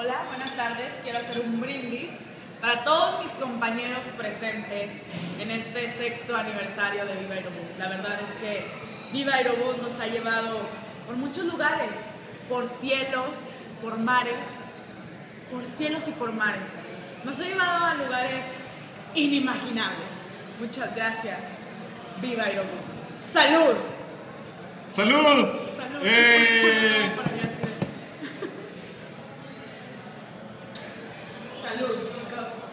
Hola, buenas tardes. Quiero hacer un brindis para todos mis compañeros presentes en este sexto aniversario de Viva Aerobús. La verdad es que Viva Aerobús nos ha llevado por muchos lugares, por cielos, por mares, por cielos y por mares. Nos ha llevado a lugares inimaginables. Muchas gracias. Viva Aerobús. ¡Salud! ¡Salud! ¡Salud! ¡Eh! shall know